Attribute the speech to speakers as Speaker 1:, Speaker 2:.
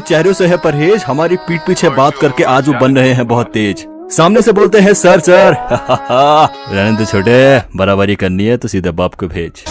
Speaker 1: चेहरों से है परहेज, हमारी पीठ पीछे बात करके आज वो बन रहे हैं बहुत तेज। सामने से बोलते हैं, सर सर रहने तो छोटे, बराबरी करनी है तो सीधे बाप को भेज।